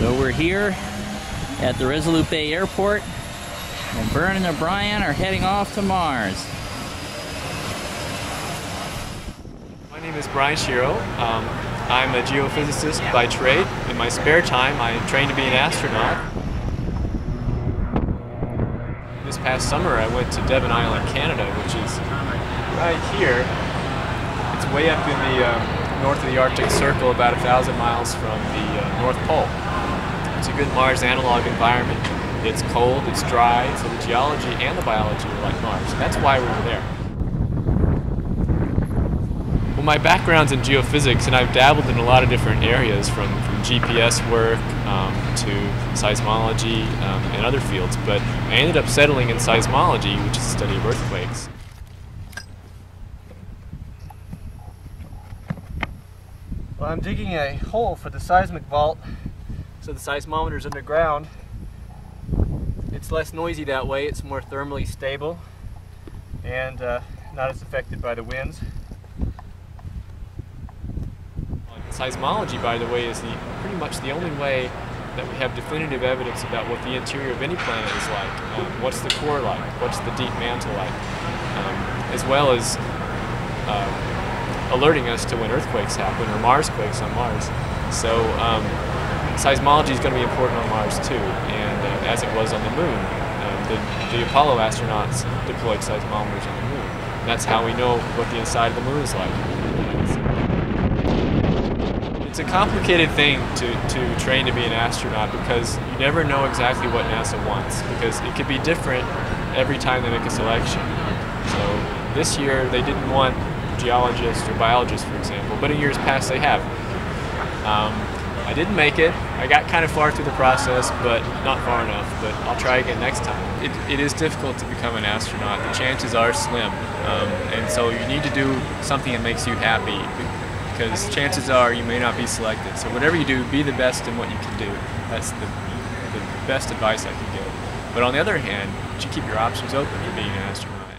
So we're here at the Resolute Bay Airport, and Vernon and O'Brien are heading off to Mars. My name is Brian Shiro. Um, I'm a geophysicist by trade. In my spare time, I train to be an astronaut. This past summer, I went to Devon Island, Canada, which is right here. It's way up in the um, north of the Arctic Circle, about a thousand miles from the uh, North Pole. It's a good Mars analog environment. It's cold, it's dry, so the geology and the biology are like Mars. That's why we were there. Well, my background's in geophysics, and I've dabbled in a lot of different areas, from, from GPS work um, to seismology um, and other fields. But I ended up settling in seismology, which is the study of earthquakes. Well, I'm digging a hole for the seismic vault, so the seismometer's underground. It's less noisy that way, it's more thermally stable, and uh, not as affected by the winds. Seismology, by the way, is the, pretty much the only way that we have definitive evidence about what the interior of any planet is like. Um, what's the core like? What's the deep mantle like? Um, as well as uh, alerting us to when earthquakes happen or Mars quakes on Mars. So um, seismology is going to be important on Mars too, and uh, as it was on the Moon. Um, the, the Apollo astronauts deployed seismometers on the Moon. That's how we know what the inside of the Moon is like. It's a complicated thing to, to train to be an astronaut because you never know exactly what NASA wants because it could be different every time they make a selection. So this year they didn't want geologists or biologists, for example, but in years past they have. Um, I didn't make it. I got kind of far through the process, but not far enough. But I'll try again next time. It, it is difficult to become an astronaut. The chances are slim, um, and so you need to do something that makes you happy because chances are you may not be selected. So whatever you do, be the best in what you can do. That's the, the best advice I can give. But on the other hand, you should keep your options open for being an astronaut.